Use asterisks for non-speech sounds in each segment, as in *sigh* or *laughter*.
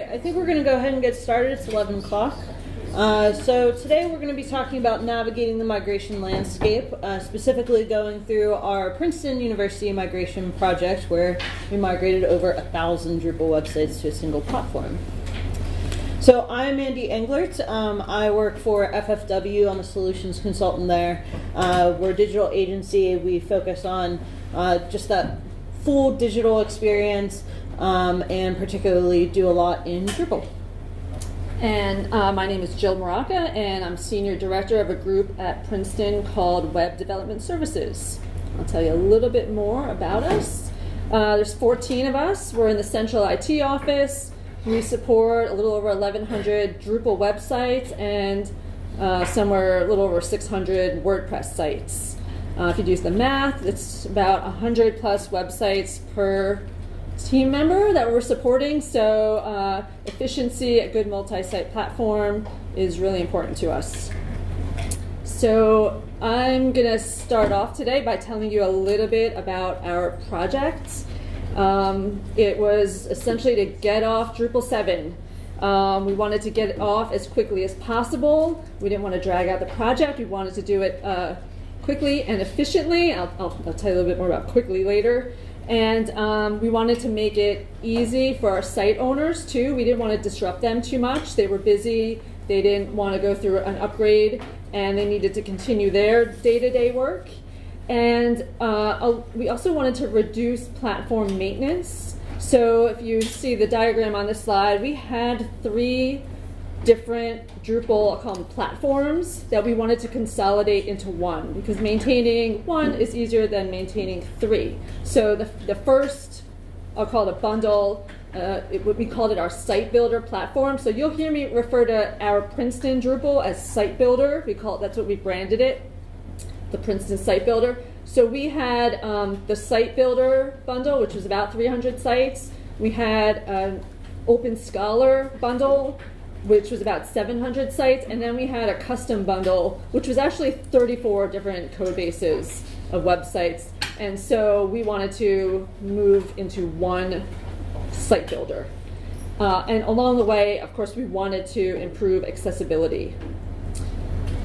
right, I think we're going to go ahead and get started. It's 11 o'clock. Uh, so today we're going to be talking about navigating the migration landscape, uh, specifically going through our Princeton University migration project where we migrated over a thousand Drupal websites to a single platform. So I'm Mandee Englert. Um, I work for FFW. I'm a solutions consultant there. Uh, we're a digital agency. We focus on uh, just that full digital experience um, and particularly do a lot in Drupal. And uh, my name is Jill Moraca, and I'm Senior Director of a group at Princeton called Web Development Services. I'll tell you a little bit more about us. Uh, there's 14 of us. We're in the central IT office. We support a little over 1,100 Drupal websites and uh, somewhere a little over 600 WordPress sites. Uh, if you do the math, it's about 100 plus websites per team member that we're supporting. So uh, efficiency, a good multi-site platform is really important to us. So I'm going to start off today by telling you a little bit about our project. Um, it was essentially to get off Drupal 7. Um, we wanted to get it off as quickly as possible. We didn't want to drag out the project. We wanted to do it uh, quickly and efficiently. I'll, I'll, I'll, tell you a little bit more about quickly later. And um, we wanted to make it easy for our site owners too. We didn't want to disrupt them too much. They were busy, they didn't want to go through an upgrade, and they needed to continue their day to day work. And uh, we also wanted to reduce platform maintenance. So if you see the diagram on this slide, we had three different Drupal, I'll call them platforms, that we wanted to consolidate into one because maintaining one is easier than maintaining three. So the, the first, I'll call it a bundle, uh, it, we called it our site builder platform. So you'll hear me refer to our Princeton Drupal as site builder. We call it, that's what we branded it, the Princeton site builder. So we had um, the site builder bundle, which was about 300 sites. We had an Open Scholar bundle, which was about 700 sites, and then we had a custom bundle, which was actually 34 different code bases of websites. And so we wanted to move into one site builder. Uh, and along the way, of course, we wanted to improve accessibility.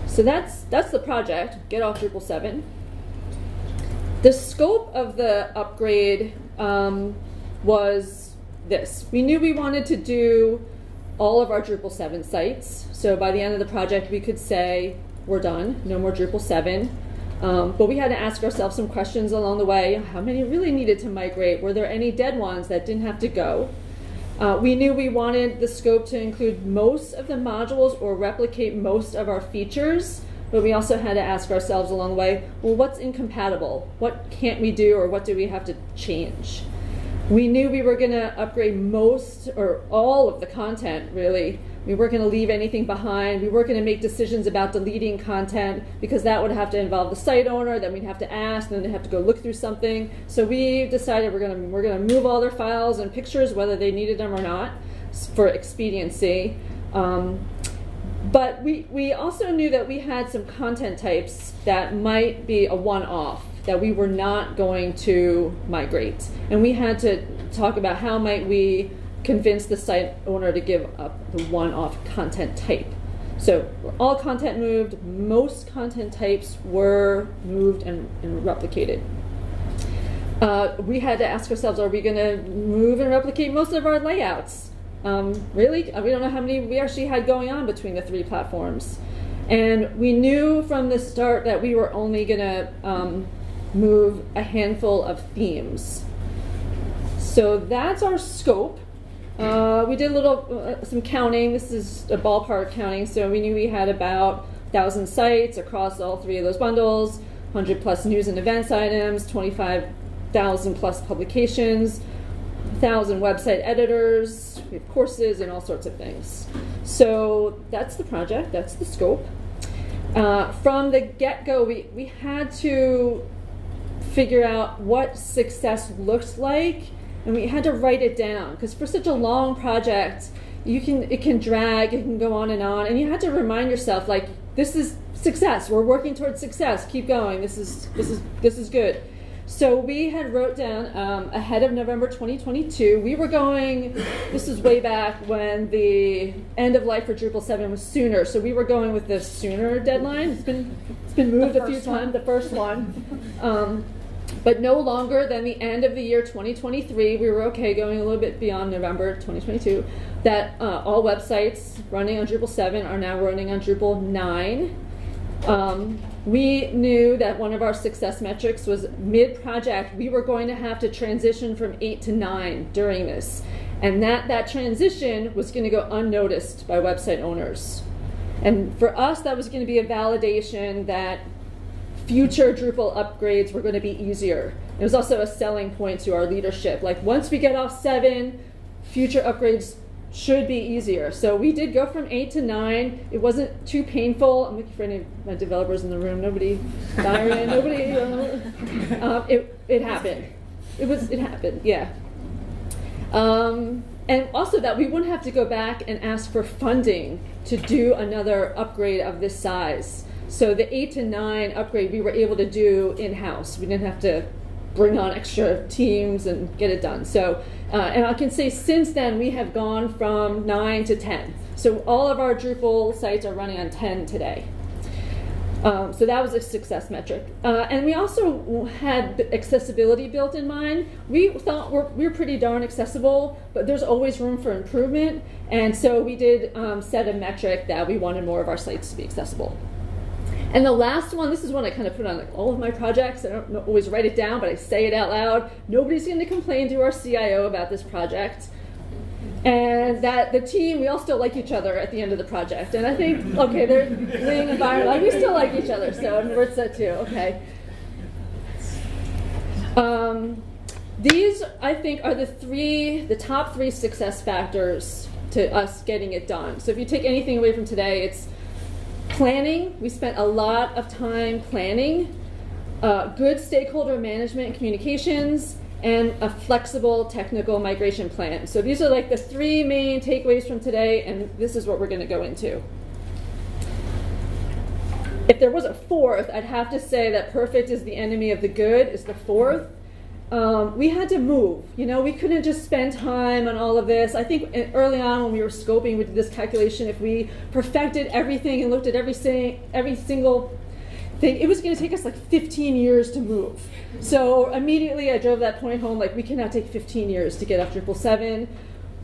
So that's, that's the project, get off Drupal 7. The scope of the upgrade um, was this. We knew we wanted to do all of our Drupal 7 sites. So by the end of the project, we could say, we're done, no more Drupal 7. Um, but we had to ask ourselves some questions along the way. How many really needed to migrate? Were there any dead ones that didn't have to go? Uh, we knew we wanted the scope to include most of the modules or replicate most of our features, but we also had to ask ourselves along the way, well, what's incompatible? What can't we do or what do we have to change? We knew we were going to upgrade most or all of the content, really. We weren't going to leave anything behind. We weren't going to make decisions about deleting content because that would have to involve the site owner. Then we'd have to ask, then they'd have to go look through something. So we decided we're going to we're going to move all their files and pictures, whether they needed them or not, for expediency. Um, but we, we also knew that we had some content types that might be a one-off that we were not going to migrate. And we had to talk about how might we convince the site owner to give up the one-off content type. So all content moved, most content types were moved and, and replicated. Uh, we had to ask ourselves, are we going to move and replicate most of our layouts? Um, really? We don't know how many we actually had going on between the three platforms. And we knew from the start that we were only going to um, move a handful of themes. So that's our scope. Uh, we did a little, uh, some counting. This is a ballpark counting, so we knew we had about 1,000 sites across all three of those bundles, 100 plus news and events items, 25,000 plus publications, 1,000 website editors, we have courses and all sorts of things. So that's the project, that's the scope. Uh, from the get-go, we, we had to figure out what success looks like and we had to write it down because for such a long project you can it can drag it can go on and on and you had to remind yourself like this is success we're working towards success keep going this is this is this is good So we had wrote down um, ahead of November 2022. We were going. This is way back when the end of life for Drupal 7 was sooner. So we were going with the sooner deadline. It's been it's been moved a few times. The first one. Um, but no longer than the end of the year 2023. We were okay going a little bit beyond November 2022. That uh, all websites running on Drupal 7 are now running on Drupal 9. Um, we knew that one of our success metrics was mid project, we were going to have to transition from 8 to 9 during this. And that, that transition was going to go unnoticed by website owners. And for us, that was going to be a validation that future Drupal upgrades were going to be easier. It was also a selling point to our leadership. Like once we get off seven, future upgrades should be easier. So we did go from eight to nine. It wasn't too painful. I'm looking for any of my developers in the room. Nobody, diarrhea, *laughs* nobody. Um, it it happened. It was it happened. Yeah. Um, and also that we wouldn't have to go back and ask for funding to do another upgrade of this size. So the eight to nine upgrade we were able to do in house. We didn't have to bring on extra teams and get it done. So, uh, and I can say since then we have gone from nine to 10. So all of our Drupal sites are running on 10 today. Um, so that was a success metric. Uh, and we also had accessibility built in mind. We thought we're, we're pretty darn accessible, but there's always room for improvement. And so we did um, set a metric that we wanted more of our sites to be accessible. And the last one, this is one I kind of put on like all of my projects. I don't always write it down, but I say it out loud. Nobody's going to complain to our CIO about this project. And that the team, we all still like each other at the end of the project. And I think, okay, they're environment, like we still like each other, so and we're set too, okay. Um, these, I think, are the three, the top three success factors to us getting it done. So if you take anything away from today, it's Planning, we spent a lot of time planning, uh, good stakeholder management and communications, and a flexible technical migration plan. So these are like the three main takeaways from today, and this is what we're going to go into. If there was a fourth, I'd have to say that perfect is the enemy of the good is the fourth um, we had to move. You know, we couldn't just spend time on all of this. I think early on when we were scoping, we did this calculation. If we perfected everything and looked at every sing, every single thing, it was going to take us like 15 years to move. So immediately I drove that point home. Like we cannot take 15 years to get up Drupal 7.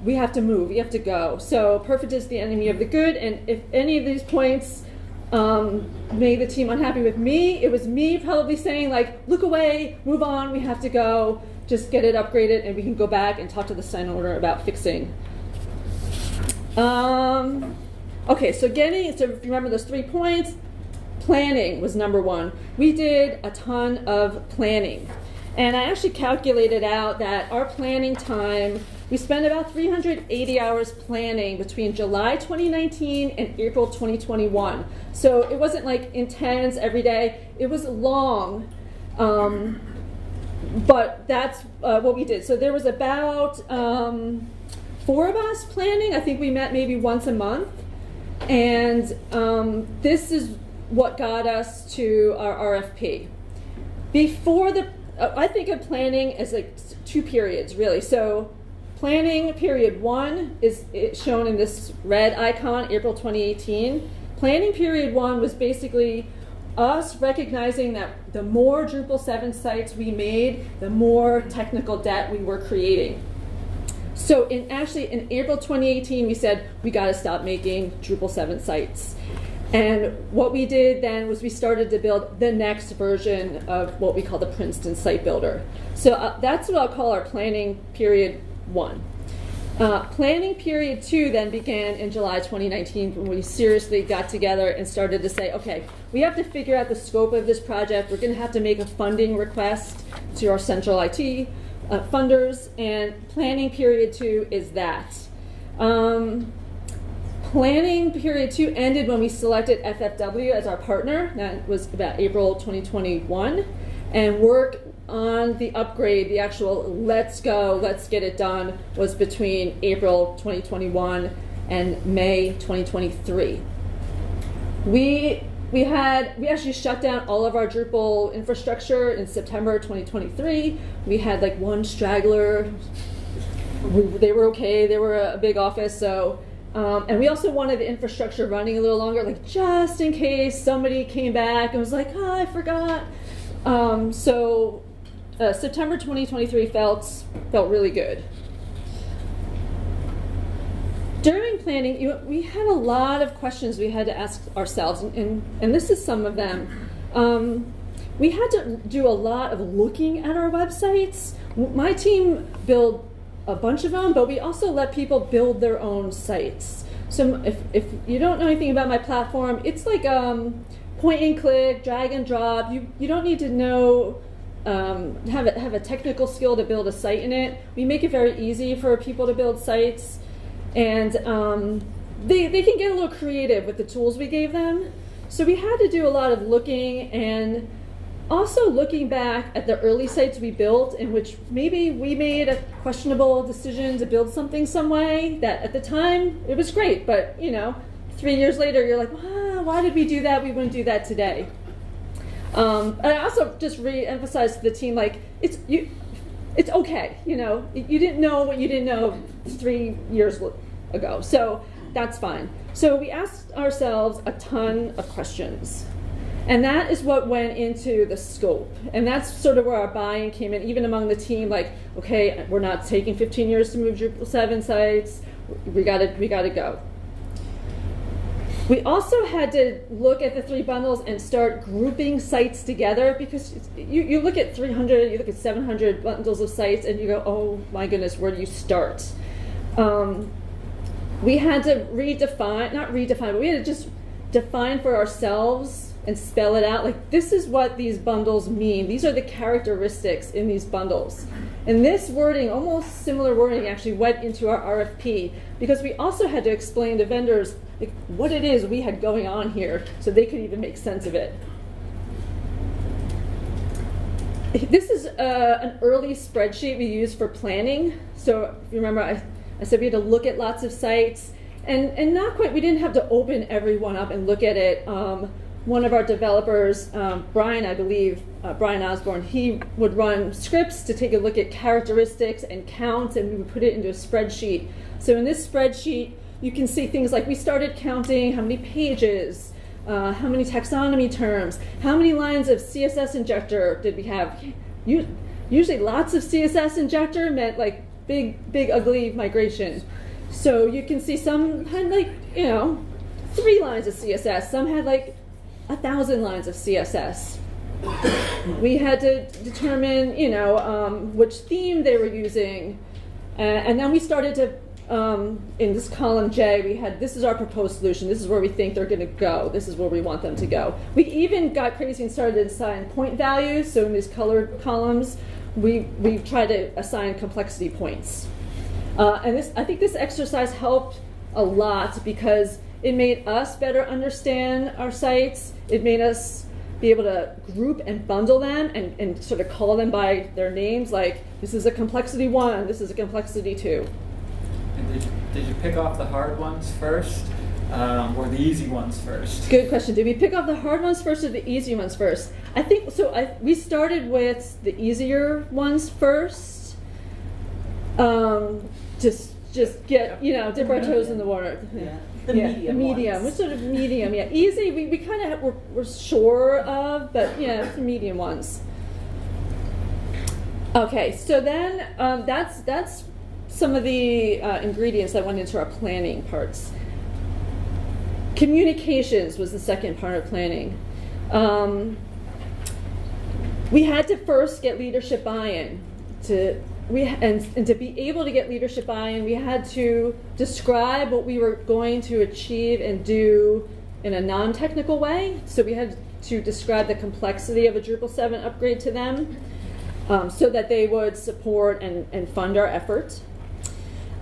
We have to move. We have to go. So perfect is the enemy of the good. And if any of these points um, made the team unhappy with me. It was me probably saying like, look away, move on, we have to go, just get it upgraded and we can go back and talk to the sign order about fixing. Um, okay, so getting, so if you remember those three points, planning was number one. We did a ton of planning. And I actually calculated out that our planning time we spent about 380 hours planning between July 2019 and April 2021. So it wasn't like intense every day, it was long. Um, but that's uh, what we did. So there was about um, four of us planning. I think we met maybe once a month. And um, this is what got us to our RFP. Before the, Oh, I think of planning as like two periods really. So Planning period one is eh, shown in this red icon, April 2018. Planning period one was basically us recognizing that the more Drupal 7 sites we made, the more technical debt we were creating. So in actually in April 2018, we said we got to stop making Drupal 7 sites. And what we did then was we started to build the next version of what we call the Princeton Site Builder. So uh, that's what I'll call our planning period one. Uh, planning period two then began in July 2019 when we seriously got together and started to say, okay, we have to figure out the scope of this project. We're going to have to make a funding request to our central IT uh, funders, and planning period two is that. Um, planning period two ended when we selected FFW as our partner. That was about April 2021. And work on the upgrade, the actual let's go, let's get it done, was between April 2021 and May 2023. We we had we actually shut down all of our Drupal infrastructure in September 2023. We had like one straggler. We, they were okay. They were a, a big office, so um, and we also wanted the infrastructure running a little longer, like just in case somebody came back and was like, "Oh, I forgot." Um, so uh, September 2023 felt felt really good. During planning, you, we had a lot of questions we had to ask ourselves, and, and, and this is some of them. Um, we had to do a lot of looking at our websites. My team built a bunch of them, but we also let people build their own sites. So if, if you don't know anything about my platform, it's like um, point and click, drag and drop. You, you don't need to know, um, have, a, have a technical skill to build a site in it. We make it very easy for people to build sites. And um, they, they can get a little creative with the tools we gave them. So we had to do a lot of looking and also looking back at the early sites we built in which maybe we made a questionable decision to build something some way that at the time it was great, but you know, three years later you're like, ah, why did we do that? We wouldn't do that today. Um, and I also just re-emphasize to the team like it's you it's okay. You know, you didn't know what you didn't know three years ago, so that's fine. So we asked ourselves a ton of questions. And that is what went into the scope. And that's sort of where our buy-in came in, even among the team, like, okay, we're not taking 15 years to move Drupal 7 sites. We gotta, we gotta go. We also had to look at the three bundles and start grouping sites together because you, you look at 300, you look at 700 bundles of sites, and you go, oh my goodness, where do you start? Um, we had to redefine, not redefine, but we had to just define for ourselves and spell it out. Like, this is what these bundles mean. These are the characteristics in these bundles. And this wording, almost similar wording, actually went into our RFP because we also had to explain to vendors like, what it is we had going on here so they could even make sense of it. This is uh, an early spreadsheet we used for planning. So remember, I, I said we had to look at lots of sites. And, and not quite, we didn't have to open every one up and look at it. Um, one of our developers, um, Brian, I believe, uh, Brian Osborne, he would run scripts to take a look at characteristics and counts, and we would put it into a spreadsheet. So in this spreadsheet, you can see things like we started counting how many pages, uh, how many taxonomy terms, how many lines of CSS injector did we have. Usually lots of CSS injector meant like big, big, ugly migration. So you can see some had like, you know, three lines of CSS, some had like a thousand lines of CSS. we had to determine, you know, um, which theme they were using, uh, and then we started to. Um, in this column J, we had this is our proposed solution. This is where we think they're going to go. This is where we want them to go. We even got crazy and started to assign point values. So in these colored columns, we we tried to assign complexity points. Uh, and this, I think, this exercise helped a lot because it made us better understand our sites. It made us be able to group and bundle them and, and sort of call them by their names, like this is a complexity one, this is a complexity two. And did you, did you pick off the hard ones first? Um, or the easy ones first? Good question. Did we pick off the hard ones first or the easy ones first? I think so. I, we started with the easier ones first. Um, just just get you know dip our toes in the water. Yeah. The yeah, medium. The medium. We're sort of medium. Yeah, easy. We, we kind of we're, we're sure of, but yeah, the medium ones. Okay, so then um, that's that's some of the uh, ingredients that went into our planning parts. Communications was the second part of planning. Um, we had to first get leadership buy-in to we and, and to be able to get leadership buy-in, we had to describe what we were going to achieve and do in a non-technical way. So we had to describe the complexity of a Drupal 7 upgrade to them um, so that they would support and, and fund our efforts.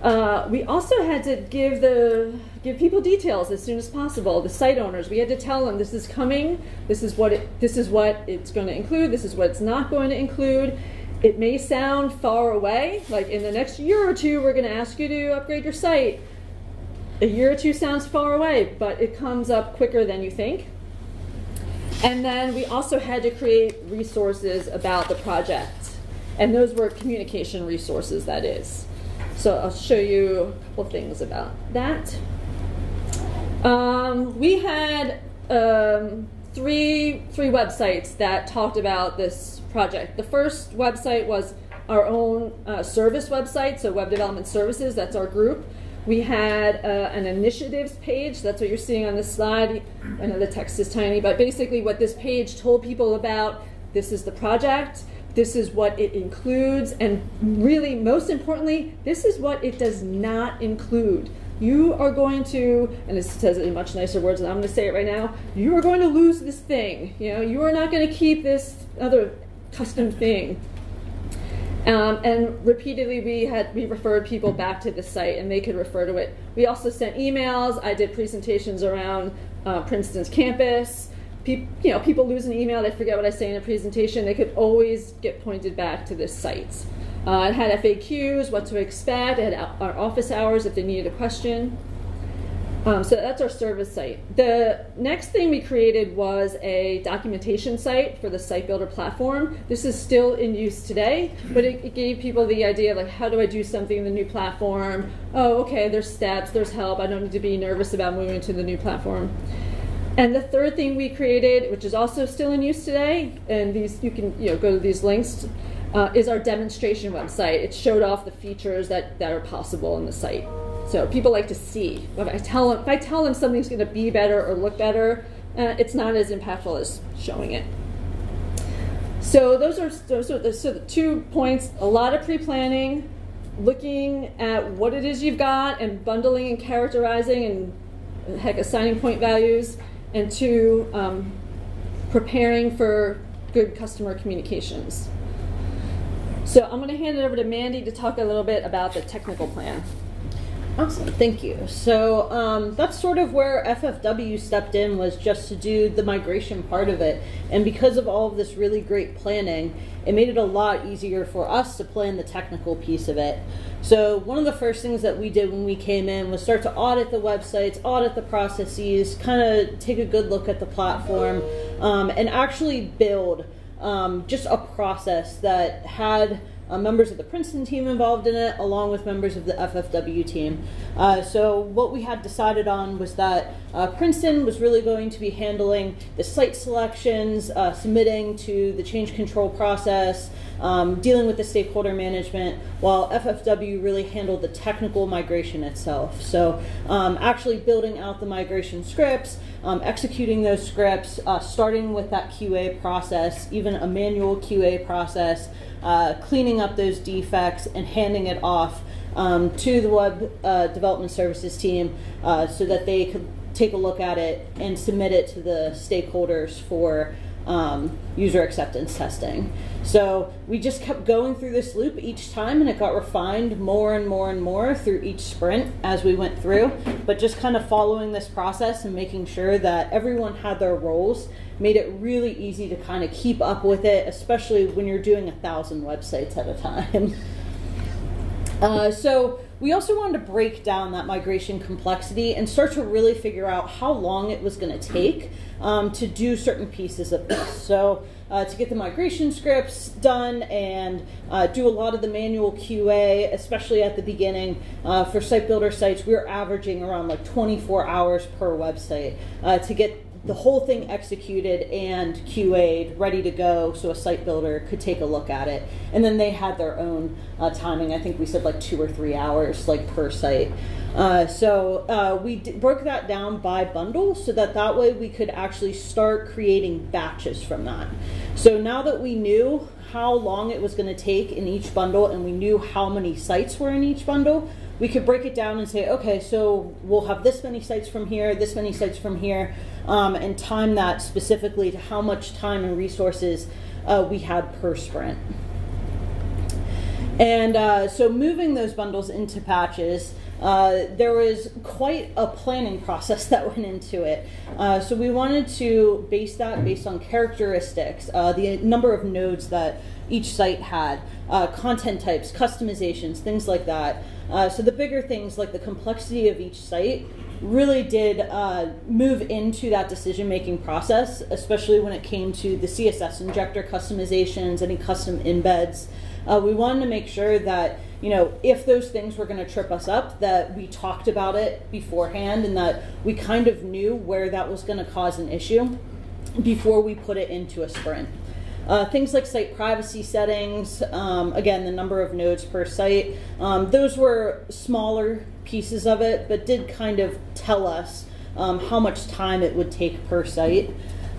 Uh, we also had to give the give people details as soon as possible. The site owners, we had to tell them this is coming, this is what it, this is what it's going to include, this is what it's not going to include, it may sound far away, like in the next year or two, we're going to ask you to upgrade your site. A year or two sounds far away, but it comes up quicker than you think. And then we also had to create resources about the project. And those were communication resources, that is. So I'll show you a couple things about that. Um, we had um, three three websites that talked about this project. The first website was our own uh, service website, so Web Development Services. That's our group. We had uh, an initiatives page. That's what you're seeing on this slide. I know the text is tiny, but basically, what this page told people about this is the project. This is what it includes, and really, most importantly, this is what it does not include you are going to, and it says it in much nicer words, and I'm going to say it right now. You are going to lose this thing. You know, you are not going to keep this other custom thing. Um, and repeatedly, we had we referred people back to the site, and they could refer to it. We also sent emails. I did presentations around uh, Princeton's campus. Pe- you know, people lose an email, they forget what I say in a presentation. They could always get pointed back to this site. Uh, it had FAQs, what to expect. It had our office hours if they needed a question. Um, so that's our service site. The next thing we created was a documentation site for the Site Builder platform. This is still in use today, but it, it, gave people the idea of like, how do I do something in the new platform? Oh, okay, there's steps, there's help. I don't need to be nervous about moving to the new platform. And the third thing we created, which is also still in use today, and these you can you know go to these links uh, is our demonstration website. It showed off the features that, that are possible in the site. So people like to see. If I tell them, if I tell them something's going to be better or look better, uh, it's not as impactful as showing it. So those are those are the, so the two points. A lot of pre-planning, looking at what it is you've got, and bundling and characterizing, and heck, assigning point values, and two, um, preparing for good customer communications. So I'm going to hand it over to Mandee to talk a little bit about the technical plan. Awesome, thank you. So um, that's sort of where FFW stepped in was just to do the migration part of it. And because of all of this really great planning, it made it a lot easier for us to plan the technical piece of it. So one of the first things that we did when we came in was start to audit the websites, audit the processes, kind of take a good look at the platform, um, and actually build um, just a process that had uh, members of the Princeton team involved in it, along with members of the FFW team. Uh, so, what we had decided on was that uh, Princeton was really going to be handling the site selections, uh, submitting to the change control process, um, dealing with the stakeholder management, while FFW really handled the technical migration itself. So, um, actually building out the migration scripts, um, executing those scripts, uh, starting with that QA process, even a manual QA process, uh, cleaning up those defects, and handing it off um, to the web uh, development services team uh, so that they could take a look at it and submit it to the stakeholders for um, user acceptance testing. So we just kept going through this loop each time, and it got refined more and more and more through each sprint as we went through. But just kind of following this process and making sure that everyone had their roles made it really easy to kind of keep up with it, especially when you're doing a thousand websites at a time. *laughs* Uh, so we also wanted to break down that migration complexity and start to really figure out how long it was going to take um, to do certain pieces of this. So uh, to get the migration scripts done and uh, do a lot of the manual QA, especially at the beginning. Uh, for site builder sites, we were averaging around like 24 hours per website uh, to get the whole thing executed and QA'd, ready to go, so a site builder could take a look at it. And then they had their own uh, timing. I think we said like two or three hours, like per site. Uh, so uh, we broke that down by bundle, so that that way we could actually start creating batches from that. So now that we knew how long it was going to take in each bundle, and we knew how many sites were in each bundle, we could break it down and say, okay, so we'll have this many sites from here, this many sites from here, um, and time that specifically to how much time and resources uh, we had per sprint. And uh, so moving those bundles into patches, uh, there was quite a planning process *laughs* that went into it. Uh, so we wanted to base that based on characteristics, uh, the number of nodes that each site had, uh, content types, customizations, things like that. Uh, so the bigger things like the complexity of each site really did uh, move into that decision making process, especially when it came to the CSS injector customizations, any custom embeds. Uh, we wanted to make sure that you know if those things were going to trip us up, that we talked about it beforehand and that we kind of knew where that was going to cause an issue before we put it into a sprint. Uh, things like site privacy settings, um, again, the number of nodes per site, um, those were smaller pieces of it, but did kind of tell us um, how much time it would take per site.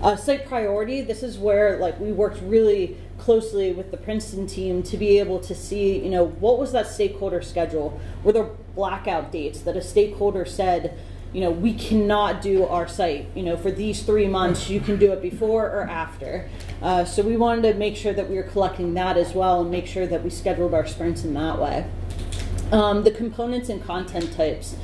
Uh, site priority, this is where like we worked really closely with the Princeton team to be able to see, you know, what was that stakeholder schedule? Were there blackout dates that a stakeholder said, you know, we cannot do our site, you know, for these three months, you can do it before or after. Uh, so we wanted to make sure that we were collecting that as well and make sure that we scheduled our sprints in that way. Um, the components and content types.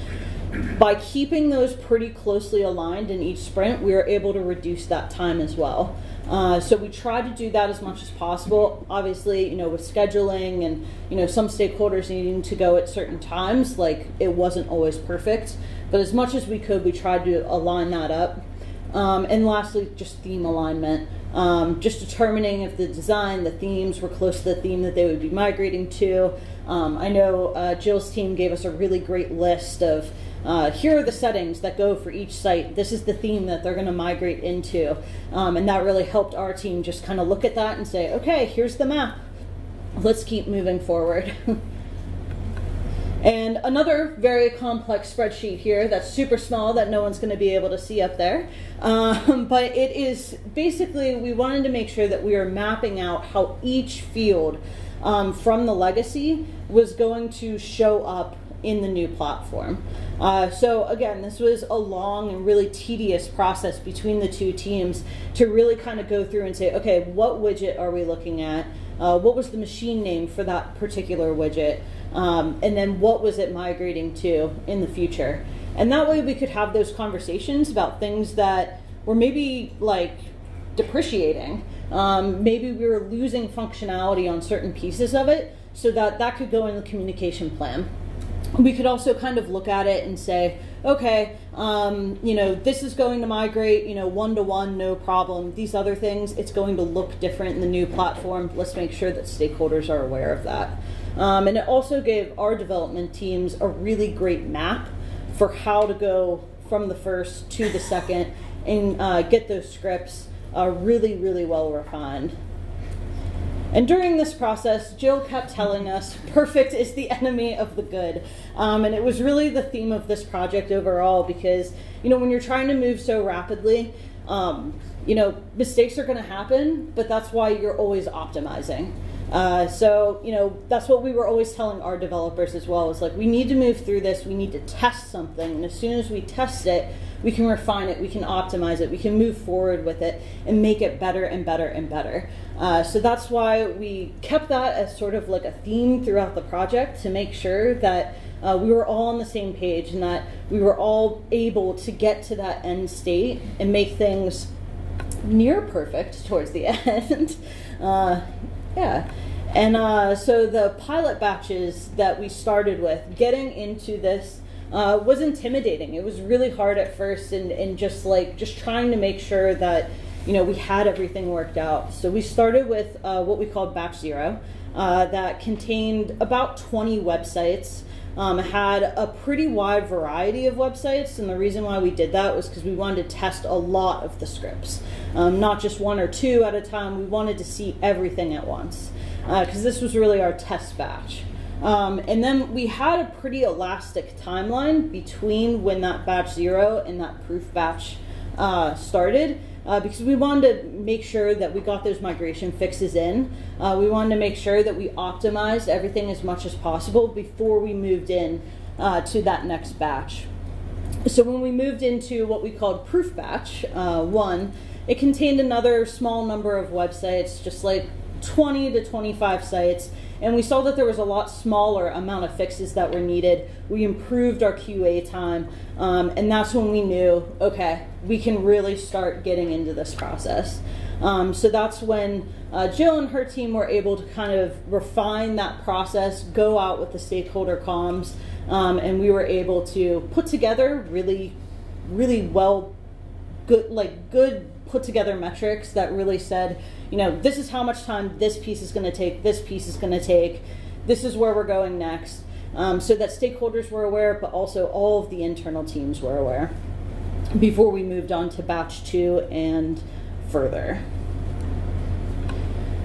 By keeping those pretty closely aligned in each sprint, we were able to reduce that time as well. Uh, so we try to do that as much as possible. Obviously, you know, with scheduling and you know some stakeholders needing to go at certain times, like it wasn't always perfect. But as much as we could, we tried to align that up. Um, and lastly, just theme alignment. Um, just determining if the design, the themes were close to the theme that they would be migrating to. Um, I know uh, Jill's team gave us a really great list of uh, here are the settings that go for each site. This is the theme that they're going to migrate into. Um, and that really helped our team just kind of look at that and say, okay, here's the map. Let's keep moving forward. *laughs* and another very complex spreadsheet here that's super small that no one's going to be able to see up there. Um, *laughs* but it is basically, we wanted to make sure that we are mapping out how each field um, from the legacy was going to show up in the new platform. Uh, so again, this was a long and really tedious process between the two teams to really kind of go through and say, okay, what widget are we looking at? Uh, what was the machine name for that particular widget? Um, and then what was it migrating to in the future? And that way we could have those conversations about things that were maybe like depreciating. Um, maybe we were losing functionality on certain pieces of it so that that could go in the communication plan we could also kind of look at it and say, okay, um, you know, this is going to migrate, you know, one to one, no problem. These other things, it's going to look different in the new platform. Let's make sure that stakeholders are aware of that. Um, and it also gave our development teams a really great map for how to go from the first to the second and uh, get those scripts uh, really, really well refined. And during this process, Jill kept telling us, perfect is the enemy of the good. Um, and it was really the theme of this project overall because, you know, when you're trying to move so rapidly, um, you know, mistakes are going to happen, but that's why you're always optimizing. Uh, so, you know, that's what we were always telling our developers as well. Is like, we need to move through this, we need to test something, and as soon as we test it, we can refine it, we can optimize it, we can move forward with it and make it better and better and better. Uh, so that's why we kept that as sort of like a theme throughout the project to make sure that uh, we were all on the same page and that we were all able to get to that end state and make things near perfect towards the *laughs* end. uh, yeah. And uh, so the pilot batches that we started with, getting into this uh, was intimidating. It was really hard at first, and, and just like just trying to make sure that you know we had everything worked out. So we started with uh, what we called Batch Zero, uh, that contained about 20 websites. Um, had a pretty wide variety of websites, and the reason why we did that was because we wanted to test a lot of the scripts, um, not just one or two at a time. We wanted to see everything at once because uh, this was really our test batch. Um, and then we had a pretty elastic timeline between when that batch zero and that proof batch uh, started. Uh, because we wanted to make sure that we got those migration fixes in. Uh, we wanted to make sure that we optimized everything as much as possible before we moved in uh, to that next batch. So when we moved into what we called proof batch uh, one, it contained another small number of websites, just like 20 to 25 sites and we saw that there was a lot smaller amount of fixes that were needed. We improved our QA time, um, and that's when we knew, okay, we can really start getting into this process. Um, so that's when uh, Jill and her team were able to kind of refine that process, go out with the stakeholder comms, um, and we were able to put together really, really well, good, like good put together metrics that really said, you know, this is how much time this piece is going to take, this piece is going to take, this is where we're going next. Um, so that stakeholders were aware, but also all of the internal teams were aware before we moved on to batch two and further.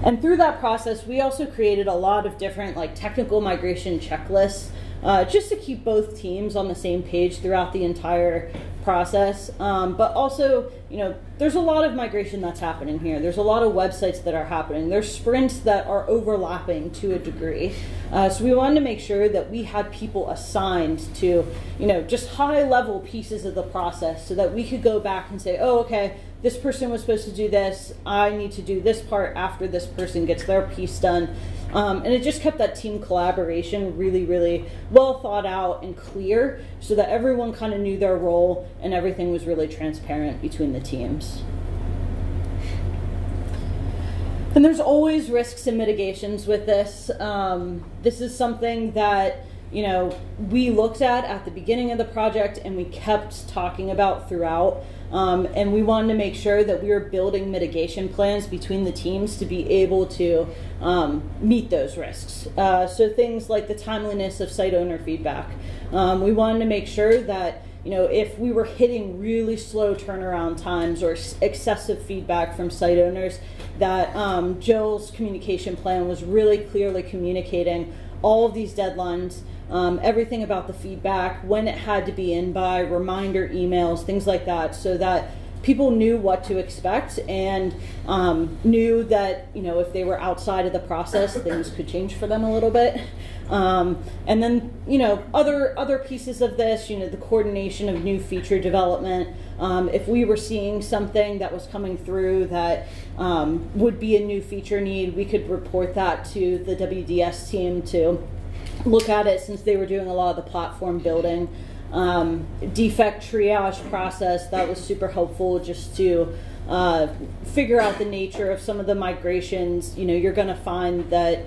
And through that process, we also created a lot of different like technical migration checklists uh, just to keep both teams on the same page throughout the entire process. Um, but also, you know, there's a lot of migration that's happening here. There's a lot of websites that are happening. There's sprints that are overlapping to a degree. Uh, so we wanted to make sure that we had people assigned to, you know, just high level pieces of the process so that we could go back and say, oh, okay, this person was supposed to do this. I need to do this part after this person gets their piece done. Um, and it just kept that team collaboration really, really well thought out and clear so that everyone kind of knew their role and everything was really transparent between the teams. And there's always risks and mitigations with this. Um, this is something that you know we looked at at the beginning of the project and we kept talking about throughout. Um, and we wanted to make sure that we were building mitigation plans between the teams to be able to um, meet those risks. Uh, so things like the timeliness of site owner feedback. Um, we wanted to make sure that you know if we were hitting really slow turnaround times or excessive feedback from site owners, that um, Jill's communication plan was really clearly communicating all of these deadlines um, everything about the feedback, when it had to be in by, reminder emails, things like that, so that people knew what to expect and um, knew that you know if they were outside of the process, things could change for them a little bit. Um, and then you know other other pieces of this, you know the coordination of new feature development. Um, if we were seeing something that was coming through that um, would be a new feature need, we could report that to the WDS team to look at it since they were doing a lot of the platform building. Um, defect triage process that was super helpful just to uh, figure out the nature of some of the migrations. You know, you're going to find that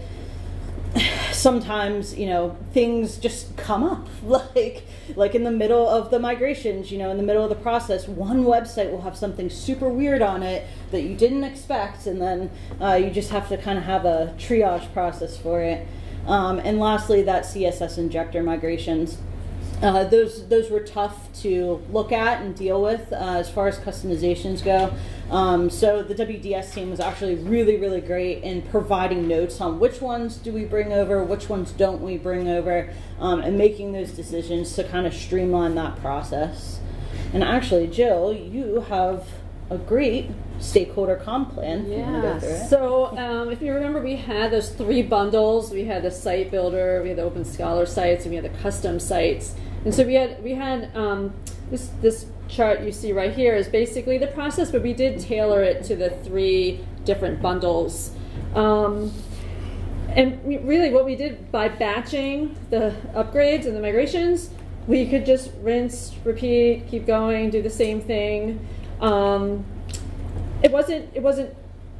sometimes you know things just come up *laughs* like like in the middle of the migrations you know in the middle of the process one website will have something super weird on it that you didn't expect and then uh, you just have to kind of have a triage process for it um, and lastly, that CSS injector migrations. Uh, those those were tough to look at and deal with uh, as far as customizations go. Um, so the WDS team was actually really really great in providing notes on which ones do we bring over, which ones don't we bring over, um, and making those decisions to kind of streamline that process. And actually, Jill, you have a great stakeholder comp plan. Yeah. So um, if you remember, we had those three bundles. We had the site builder, we had the Open Scholar sites, and we had the custom sites. And so we had we had um, this this chart you see right here is basically the process, but we did tailor it to the three different bundles. Um, and really, what we did by batching the upgrades and the migrations, we could just rinse, repeat, keep going, do the same thing. Um, it wasn't it wasn't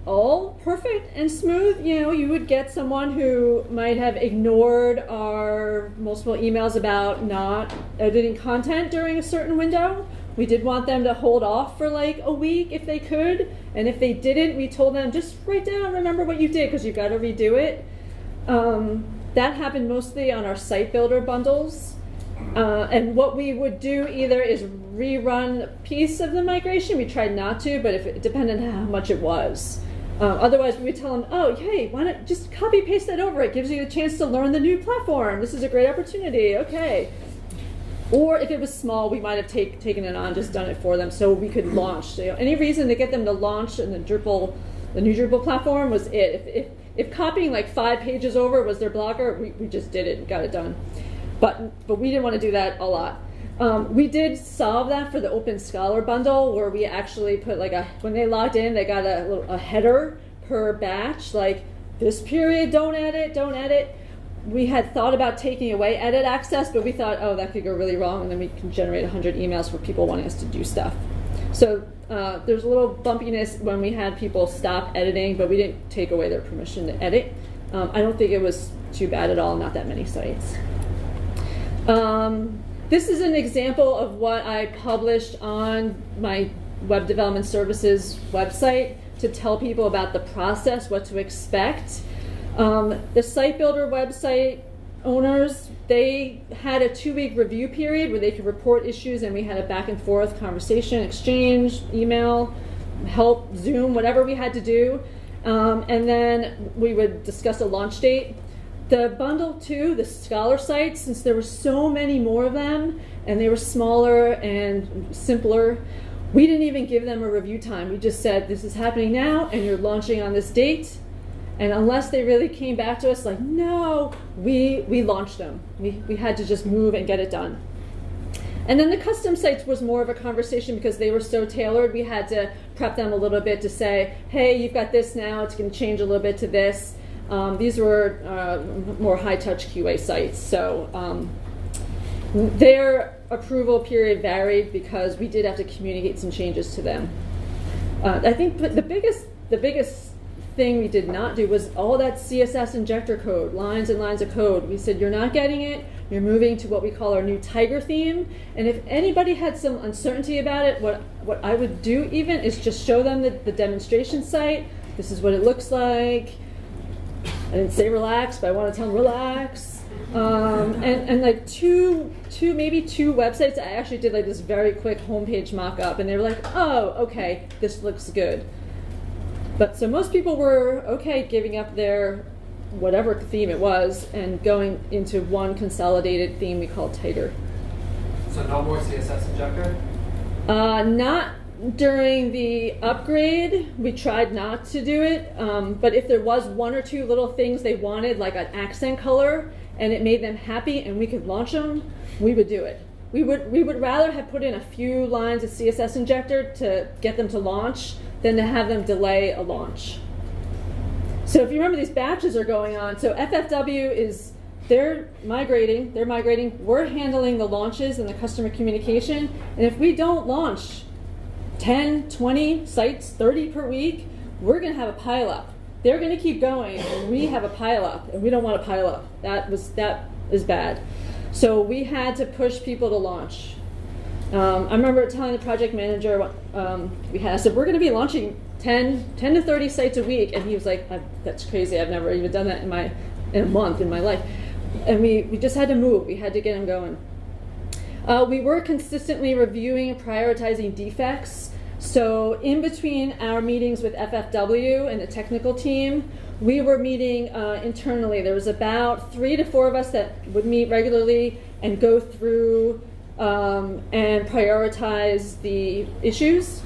all perfect and smooth. You know, you would get someone who might have ignored our multiple emails about not editing content during a certain window. We did want them to hold off for like a week if they could, and if they didn't, we told them just write down, remember what you did because you've got to redo it. Um, that happened mostly on our site builder bundles. Uh, and what we would do either is rerun a piece of the migration. We tried not to, but if it depended on how much it was. Um, otherwise, we would tell them, "Oh, hey, why not just copy paste that over? It gives you a chance to learn the new platform. This is a great opportunity." Okay. Or if it was small, we might have take, taken it on, just done it for them, so we could launch. So, you know, any reason to get them to launch in the Drupal, the new Drupal platform was it. If, if, if copying like five pages over was their blocker, we, we just did it and got it done. But, but we didn't want to do that a lot. Um, we did solve that for the Open Scholar bundle, where we actually put like a when they logged in, they got a, little, a header per batch, like this period, don't edit, don't edit. We had thought about taking away edit access, but we thought, oh, that could go really wrong, and then we can generate 100 emails for people wanting us to do stuff. So uh, there's a little bumpiness when we had people stop editing, but we didn't take away their permission to edit. Um, I don't think it was too bad at all, not that many sites. Um, this is an example of what I published on my Web Development Services website to tell people about the process, what to expect. Um, the Site Builder website owners, they had a two-week review period where they could report issues and we had a back and forth conversation, exchange, email, help, Zoom, whatever we had to do. Um, and then we would discuss a launch date. The bundle two, the scholar sites, since there were so many more of them and they were smaller and simpler, we didn't even give them a review time. We just said, this is happening now and you're launching on this date. And unless they really came back to us like, no, we, we launched them. We, we had to just move and get it done. And then the custom sites was more of a conversation because they were so tailored. We had to prep them a little bit to say, hey, you've got this now, it's going to change a little bit to this. Um, these were uh, more high touch QA sites. So um, their approval period varied because we did have to communicate some changes to them. Uh, I think the biggest, the biggest thing we did not do was all that CSS injector code, lines and lines of code. We said, you're not getting it, you're moving to what we call our new Tiger theme. And if anybody had some uncertainty about it, what, what I would do even is just show them the, the demonstration site. This is what it looks like. I didn't say relax, but I want to tell them relax. Um, and, and like two, two, maybe two websites, I actually did like this very quick homepage mock-up, and they were like, oh, okay, this looks good. But so most people were okay giving up their whatever theme it was and going into one consolidated theme we call Tiger. So no more CSS injector? Uh, not during the upgrade, we tried not to do it, um, but if there was one or two little things they wanted, like an accent color, and it made them happy and we could launch them, we would do it. We would, we would rather have put in a few lines of CSS injector to get them to launch than to have them delay a launch. So if you remember, these batches are going on. So FFW is they're migrating, they're migrating. We're handling the launches and the customer communication. And if we don't launch 10, 20 sites, 30 per week, we're going to have a pileup. They're going to keep going, and we have a pileup, and we don't want a pileup. That was that is bad. So we had to push people to launch. Um, I remember telling the project manager um, we had, I said, we're going to be launching 10, 10 to 30 sites a week. And he was like, that's crazy. I've never even done that in, my, in a month in my life. And we, we just had to move. We had to get them going. Uh, we were consistently reviewing and prioritizing defects. So in between our meetings with FFW and the technical team, we were meeting uh, internally. There was about three to four of us that would meet regularly and go through um, and prioritize the issues.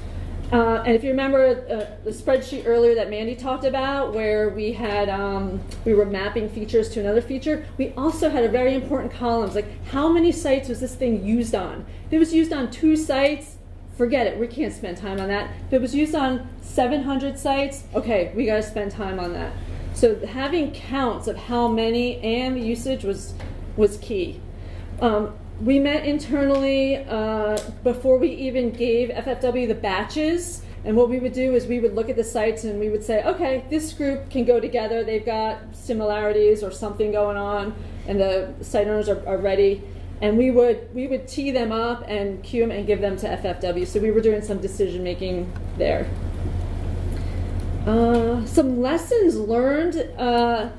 Uh, and if you remember uh, the spreadsheet earlier that Mandee talked about, where we had um, we were mapping features to another feature, we also had a very important columns like how many sites was this thing used on? If it was used on two sites, forget it. We can't spend time on that. If it was used on 700 sites, okay, we got to spend time on that. So having counts of how many and the usage was was key. Um, we met internally uh, before we even gave FFW the batches. And what we would do is we would look at the sites and we would say, okay, this group can go together. They've got similarities or something going on, and the site owners are, are ready. And we would we would tee them up and queue them and give them to FFW. So we were doing some decision making there. Uh, some lessons learned. Uh,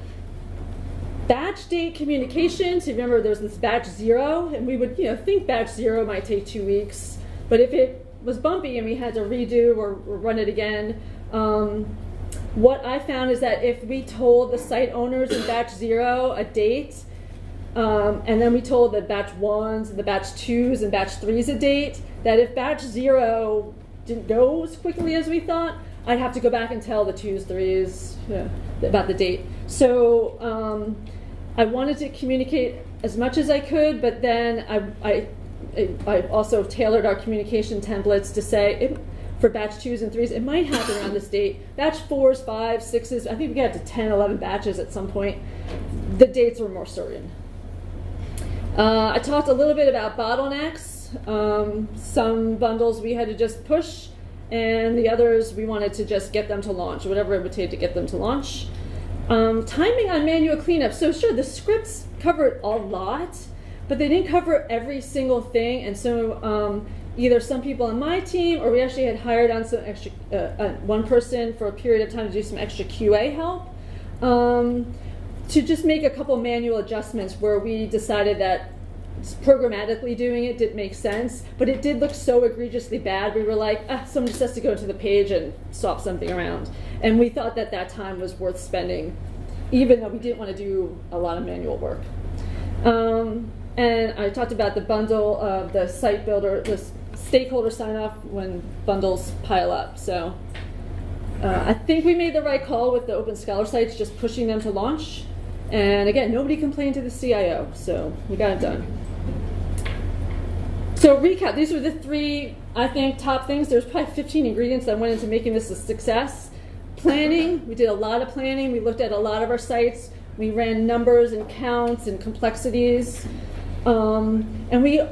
batch date communication. So remember, there's this batch zero, and we would you know think batch zero might take two weeks, but if it was bumpy and we had to redo or, or run it again, um, what I found is that if we told the site owners in batch zero a date, um, and then we told the batch ones and the batch twos and batch threes a date, that if batch zero didn't go as quickly as we thought, I'd have to go back and tell the twos, threes yeah, about the date. So um, I wanted to communicate as much as I could, but then I, I, I also tailored our communication templates to say it, for batch twos and threes, it might happen around this date. Batch fours, fives, sixes, I think we got to 10, 11 batches at some point. The dates were more certain. Uh, I talked a little bit about bottlenecks. Um, some bundles we had to just push, and the others we wanted to just get them to launch, whatever it would take to get them to launch. Um, timing on manual cleanup. So sure, the scripts covered a lot, but they didn't cover every single thing, and so um, either some people on my team or we actually had hired on some extra uh, uh, one person for a period of time to do some extra QA help um, to just make a couple manual adjustments where we decided that programmatically doing it didn't make sense, but it did look so egregiously bad. We were like, ah, someone just has to go to the page and swap something around. And we thought that that time was worth spending, even though we didn't want to do a lot of manual work. Um, and I talked about the bundle of the site builder, the stakeholder sign off when bundles pile up. So uh, I think we made the right call with the open scholar sites, just pushing them to launch. And again, nobody complained to the CIO, so we got it done. So recap, these were the three, I think, top things. There's probably 15 ingredients that went into making this a success. Planning, *laughs* we did a lot of planning. We looked at a lot of our sites. We ran numbers and counts and complexities. Um, and we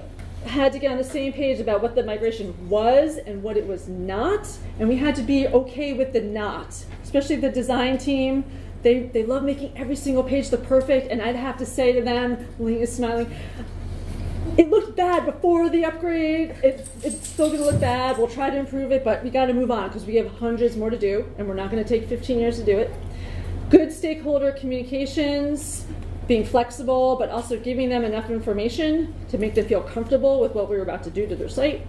had to get on the same page about what the migration was and what it was not. And we had to be okay with the not, especially the design team. They, they love making every single page the perfect, and I'd have to say to them, Ling is smiling, it looked bad before the upgrade. It, it's still going to look bad. We'll try to improve it, but we got to move on because we have hundreds more to do, and we're not going to take 15 years to do it. Good stakeholder communications, being flexible, but also giving them enough information to make them feel comfortable with what we were about to do to their site.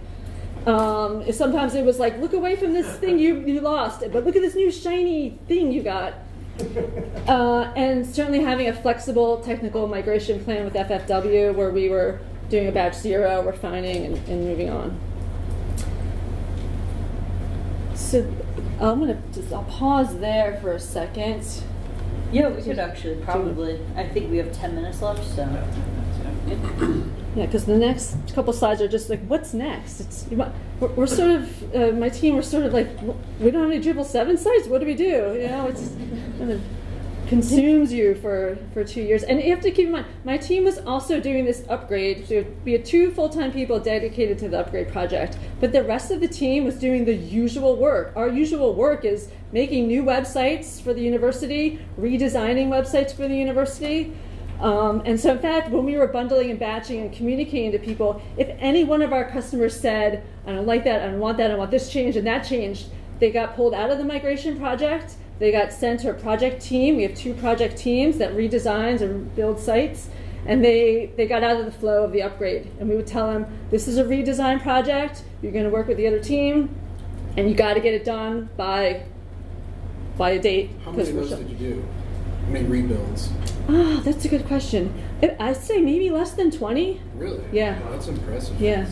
Um, sometimes it was like, look away from this thing you, you lost, but look at this new shiny thing you got. Uh, and certainly having a flexible technical migration plan with FFW where we were doing a batch zero, refining, and, and moving on. So I'm gonna just I'll pause there for a second. Yeah, we could actually probably. I think we have 10 minutes left, so. Yeah, because the next couple slides are just like, what's next? It's we're, we're sort of uh, my team. We're sort of like, we don't have any Drupal seven sites. What do we do? You know, it's of consumes you for for two years. And you have to keep in mind, my team was also doing this upgrade. So we had two full time people dedicated to the upgrade project, but the rest of the team was doing the usual work. Our usual work is making new websites for the university, redesigning websites for the university. Um, and so, in fact, when we were bundling and batching and communicating to people, if any one of our customers said, I don't like that, I don't want that, I want this change and that changed, they got pulled out of the migration project. They got sent to a project team. We have two project teams that redesigns and build sites. And they, they got out of the flow of the upgrade. And we would tell them, this is a redesign project. You're going to work with the other team. And you got to get it done by, by a date. How many of those did you do? How many rebuilds? Ah, that's a good question. I'd say maybe less than 20. Really? Yeah. Wow, that's impressive. Yeah.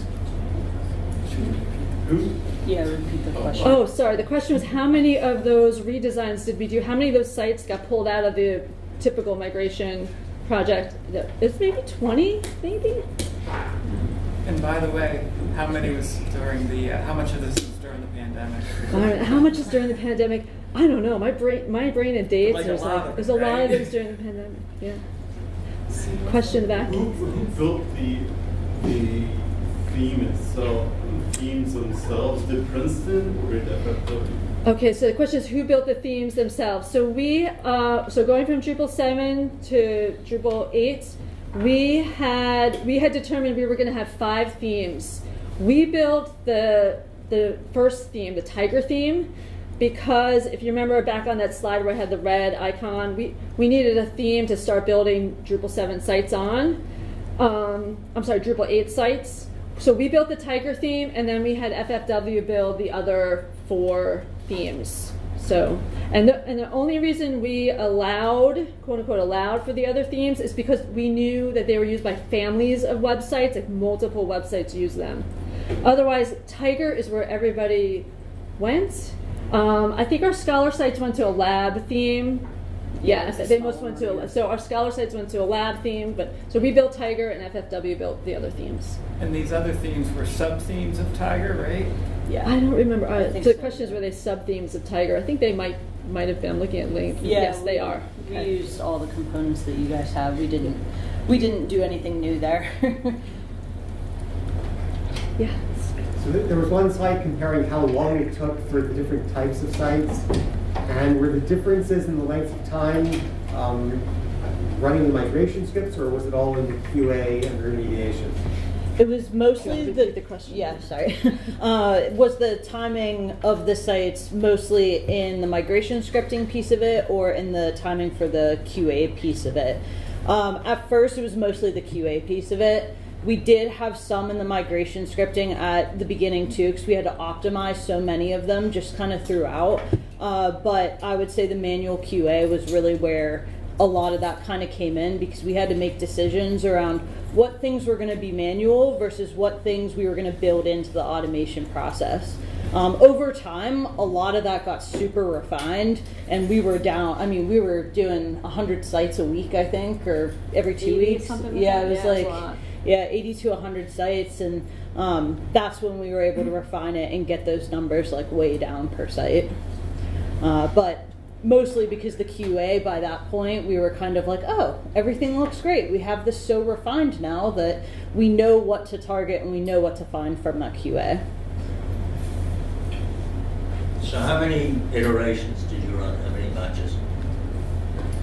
Who? Yeah, repeat the question. Oh, sorry. The question was how many of those redesigns did we do? How many of those sites got pulled out of the typical migration project? It's maybe 20, maybe? And by the way, how many was during the, uh, how much of this was during the pandemic? All right, how much is during the pandemic? I don't know. My brain, my brain and Dave's, Like a there's lot like, of there's it, a lot of right? things during the pandemic. Yeah. Question back. Who, who built the the theme itself? Themes themselves? Did Princeton or did FFW? Okay, so the question is who built the themes themselves? So we, uh, so going from Drupal 7 to Drupal 8, we had we had determined we were going to have five themes. We built the the first theme, the tiger theme, because if you remember back on that slide where I had the red icon, we we needed a theme to start building Drupal 7 sites on. Um, I'm sorry, Drupal 8 sites. So we built the tiger theme, and then we had FFW build the other four themes. So, and the, and the only reason we allowed, quote unquote, allowed for the other themes is because we knew that they were used by families of websites, like multiple websites use them. Otherwise, Tiger is where everybody went. Um, I think our scholar sites went to a lab theme. Yeah, Yeah, they most went to a, yeah. so our scholar sites went to a lab theme, but so we built Tiger and FFW built the other themes. And these other themes were sub-themes of Tiger, right? Yeah. I don't remember. Uh, think so the so. question is, were they sub themes of Tiger? I think they might might have been. Looking at Ling. Yeah, yes, they are. We Okay. used all the components that you guys have. We didn't we didn't do anything new there. *laughs* Yeah. So th- there was one slide comparing how long it took for the different types of sites, and were the differences in the length of time um, running the migration scripts, or was it all in the QA and remediation? It was mostly Can the, the question? Yeah, sorry. *laughs* uh, was the timing of the sites mostly in the migration scripting piece of it, or in the timing for the QA piece of it? Um, at first, it was mostly the QA piece of it. We did have some in the migration scripting at the beginning too, because we had to optimize so many of them just kind of throughout. Uh, but I would say the manual QA was really where a lot of that kind of came in because we had to make decisions around what things were going to be manual versus what things we were going to build into the automation process. Um, over time, a lot of that got super refined, and we were down. I mean, we were doing 100 sites a week, I think, or every two 80, weeks. like yeah, that. it was Yeah, like yeah, 80 to 100 sites, and um, that's when we were able to refine it and get those numbers like way down per site. Uh, but mostly because the QA by that point, we were kind of like, oh, everything looks great. We have this so refined now that we know what to target and we know what to find from that QA. So how many iterations did you run? How many batches?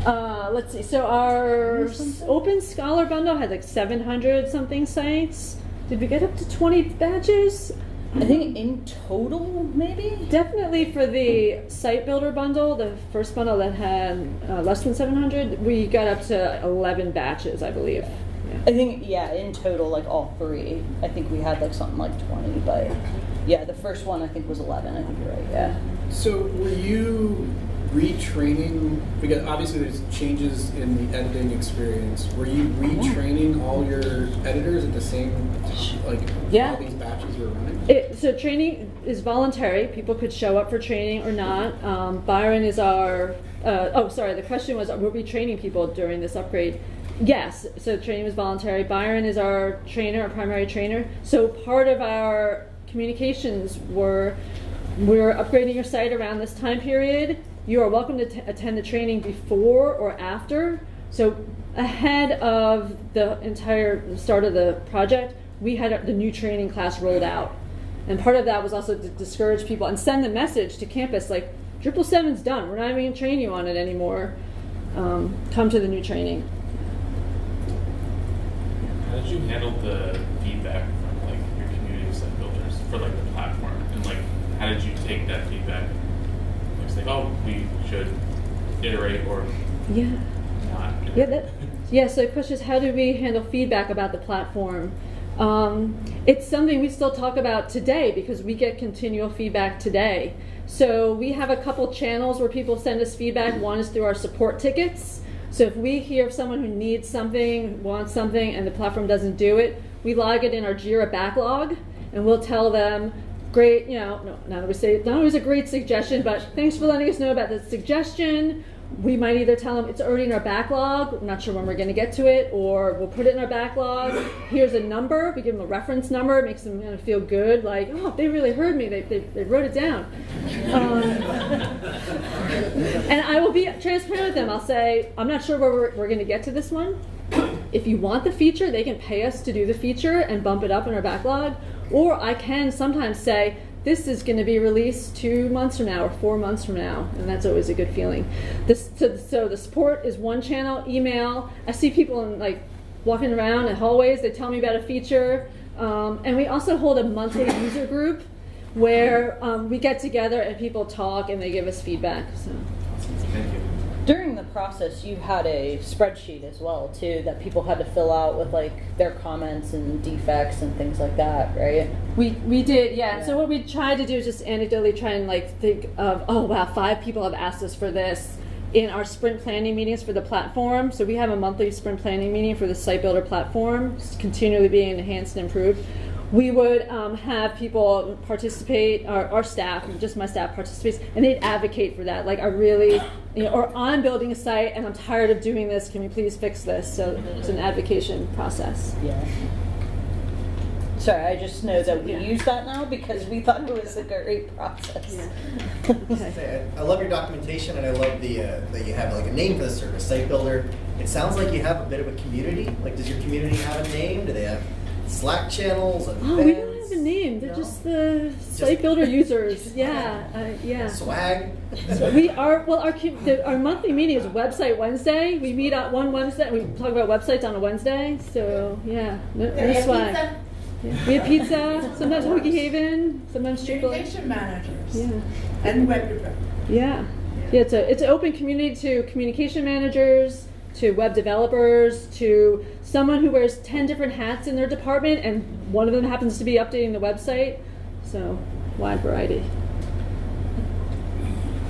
Uh, let's see. So our Open Scholar bundle had like 700 something sites. Did we get up to 20 batches? I think in total, maybe. Definitely for the Site Builder bundle, the first bundle that had uh, less than 700, we got up to 11 batches, I believe. Yeah. I think yeah, in total, like all three. I think we had like something like 20, but yeah, the first one I think was 11. I think you're right. Yeah. So were you retraining, because obviously there's changes in the editing experience. Were you retraining all your editors at the same time, like Yeah. These batches running? It, so training is voluntary. People could show up for training or not. Um, Byron is our. Uh, oh, sorry. The question was, will we be training people during this upgrade? Yes. So training was voluntary. Byron is our trainer, our primary trainer. So part of our communications were, we're upgrading your site around this time period. You are welcome to attend the training before or after. So ahead of the entire start of the project, we had the new training class rolled out. And part of that was also to discourage people and send the message to campus like, Drupal seven's done. We're not even going to train you on it anymore. Um, come to the new training. How did you handle the feedback from like your community site builders for like the platform? And like how did you take that feedback? Like say, oh, we should iterate or Yeah. not. Yeah, that, yeah. So the question is, how do we handle feedback about the platform? Um, it's something we still talk about today because we get continual feedback today. So we have a couple channels where people send us feedback. One is through our support tickets. So if we hear of someone who needs something, wants something, and the platform doesn't do it, we log it in our Jira backlog, and we'll tell them, great, you know, no, not always say, not always a great suggestion, but thanks for letting us know about the suggestion. We might either tell them it's already in our backlog, we're not sure when we're going to get to it, or we'll put it in our backlog. Here's a number, we give them a reference number, it makes them kind of feel good, like, oh, they really heard me, they, they, they wrote it down. Um, and I will be transparent with them. I'll say, I'm not sure where we're, we're going to get to this one. If you want the feature, they can pay us to do the feature and bump it up in our backlog. Or I can sometimes say, this is going to be released two months from now or four months from now, and that's always a good feeling. This, so, so the support is one channel, email. I see people in, like walking around in hallways. They tell me about a feature, um, and we also hold a monthly user group where um, we get together and people talk and they give us feedback. So. Thank you. During the process, you had a spreadsheet as well too that people had to fill out with like their comments and defects and things like that, right? We we did, yeah. Yeah. So what we tried to do is just anecdotally try and like think of, oh wow, five people have asked us for this in our sprint planning meetings for the platform. So we have a monthly sprint planning meeting for the site builder platform, it's continually being enhanced and improved. We would um, have people participate, our, our staff, just my staff participates, and they'd advocate for that. Like, I really, you know, or I'm building a site and I'm tired of doing this. Can we please fix this? So it's an advocation process. Yeah. Sorry, I just know that we Yeah. use that now because we thought it was a great process. Okay. *laughs* I I love your documentation and I love the uh, that you have like a name for the service, Site Builder. It sounds like you have a bit of a community. Like, does your community have a name? Do they have Slack channels, and Oh, we don't have a name. They're just the site builder *laughs* users. Yeah, uh, yeah. Swag. So we are well. Our the, our monthly meeting is Website Wednesday. We meet on one Wednesday. We talk about websites on a Wednesday. So yeah, no, no They have swag. pizza? Yeah. We have pizza. Sometimes Hoagie Haven. Sometimes Chipotle. Communication managers. Yeah. And web developers. Yeah. Yeah, it's a it's an open community to communication managers, to web developers, to someone who wears ten different hats in their department, and one of them happens to be updating the website. So wide variety.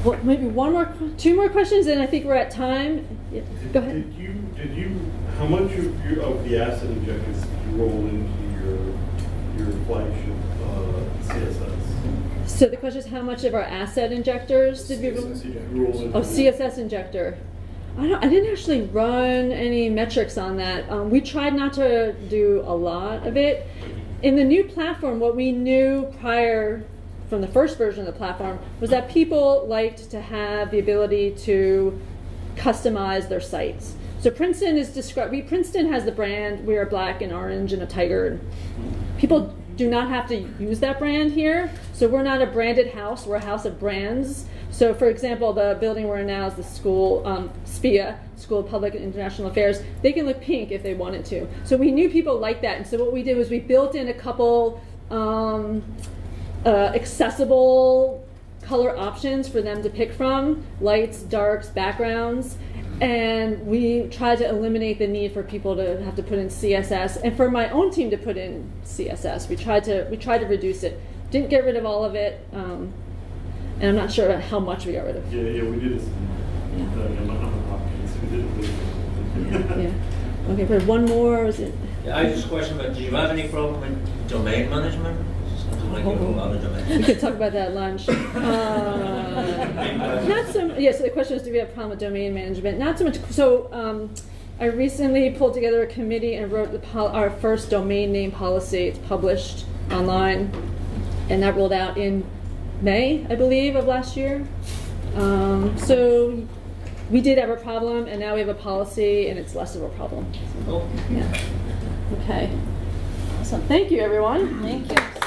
Well, maybe one more, two more questions, and I think we're at time. Yeah, go ahead. Did you, did you, how much of your, of the asset injectors did you roll into your, your flagship, uh, CSS? So the question is, how much of our asset injectors did we? Roll into Oh, CSS injector. I don't. I didn't actually run any metrics on that. Um, we tried not to do a lot of it. In the new platform, what we knew prior from the first version of the platform was that people liked to have the ability to customize their sites. So Princeton is described. We Princeton has the brand. We are black and orange and a tiger. People do not have to use that brand here. So we're not a branded house. We're a house of brands. So, for example, the building we're in now is the school, um, SPIA, School of Public and International Affairs. They can look pink if they wanted to. So we knew people like that, and so what we did was we built in a couple um, uh, accessible color options for them to pick from lights, darks, backgrounds. And we tried to eliminate the need for people to have to put in CSS, and for my own team to put in CSS. We tried to we tried to reduce it. Didn't get rid of all of it, um, and I'm not sure how much we got rid of. Yeah, yeah, we did this. Yeah. Uh, I'm, I'm Hopkins, we did it. Yeah. Okay, for one more, was it? I just a question about, do you have any problem with domain management? We could talk about that at lunch. *laughs* Uh, not so. Yeah. So the question is, do we have a problem with domain management? Not so much. So um, I recently pulled together a committee and wrote the pol- our first domain name policy. It's published online, and that rolled out in May, I believe, of last year. Um, so we did have a problem, and now we have a policy, and it's less of a problem. So, yeah. Okay. Awesome. Thank you, everyone. Thank you.